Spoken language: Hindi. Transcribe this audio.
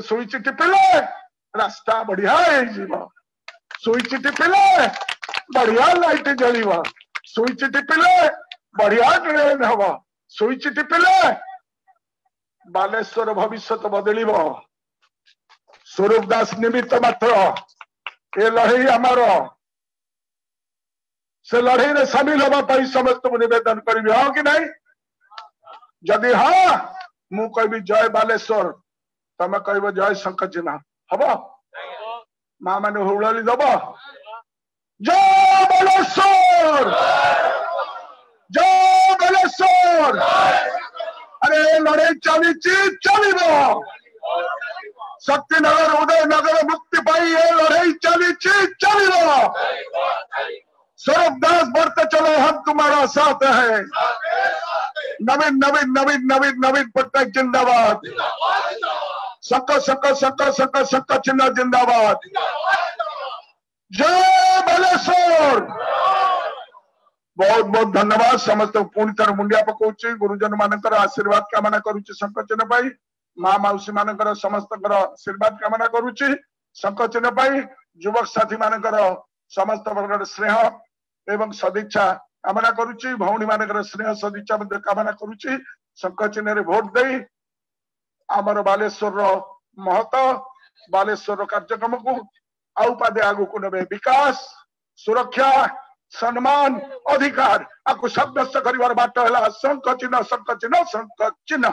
ସୁଇଚ ଟିପିଲେ ରାସ୍ତା ବଢିଆ ହେଇଯିବ ସୁଇଚ ଟିପିଲେ ବଢିଆ ଲାଇଟ ଜଳିବ ସୁଇଚ ଟିପିଲେ ବଢିଆ ଟ୍ରେନ ହବ ସୁଇଚ ଟିପିଲେ ବାଲେଶ୍ୱର ଭବିଷ୍ୟତ ବଦଳିବ ସ୍ୱରୂପ ଦାସ ନିମିତ୍ତ ମାତ୍ର ଏ ଲଢେଇ ଆମର ସେ ଲଢେଇରେ ସାମିଲ ହେବା ପାଇଁ ସମସ୍ତଙ୍କୁ ନିବେଦନ କରିବି ହଁ କି ନାହିଁ ଯଦି ହଁ ମୁଁ କହିବି ଜୟ ବାଲେଶ୍ୱର ତମେ କହିବ ଜୟ ଶଙ୍କ ଚିହ୍ନ ହବ ମା ମାନେ ହୁଳଳି ଦବ ଜୟ ବାଲେଶ୍ୱର ଜୟ ବାଲେଶ୍ୱର ଆରେ ଏ ଲଢେଇ ଚାଲିଛି ଚାଲିବ ଶକ୍ତିନଗର ଉଦୟନଗର ମୁକ୍ତି ପାଇଁ ଏ ଲଢେଇ ଚାଲିଛି ଚାଲିବ स्वरूप दास बढ़ते चलो हम तुम्हारा साथ है नवीन नवीन नवीन नवीन नवीन पटनायक जिंदाबाद सक सक सक सक सक चिन्ह जिंदाबाद जय बलेश्वर बहुत बहुत धन्यवाद समस्त पुणी थर मुंडिया पकाउछि गुरुजन मानकर आशीर्वाद कामना करुछि शंख चिन्ह पाई ମା ମାଉସୀ ମାନଙ୍କର ସମସ୍ତଙ୍କର ଆଶୀର୍ବାଦ କାମନା କରୁଛି ଶଙ୍ଖ ଚିହ୍ନ ପାଇଁ ଯୁବକ ସାଥୀ ମାନଙ୍କର ସମସ୍ତ ପ୍ରକାର ସ୍ନେହ ଏବଂ ସଦିଚ୍ଛା କାମନା କରୁଛି ଭଉଣୀ ମାନଙ୍କର ସ୍ନେହ ସଦିଚ୍ଛା ମଧ୍ୟ କାମନା କରୁଛି ଶଙ୍ଖ ଚିହ୍ନରେ ଭୋଟ ଦେଇ ଆମର ବାଲେଶ୍ୱରର ମହତ ବାଲେଶ୍ୱରର କାର୍ଯ୍ୟକ୍ରମକୁ ଆଉ ପାଦେ ଆଗକୁ ନେବେ ବିକାଶ ସୁରକ୍ଷା ସମ୍ମାନ ଅଧିକାର ଆକୁ ସାବ୍ୟସ୍ତ କରିବାର ବାଟ ହେଲା ଶଙ୍ଖ ଚିହ୍ନ ଶଙ୍ଖ ଚିହ୍ନ ଶଙ୍ଖ ଚିହ୍ନ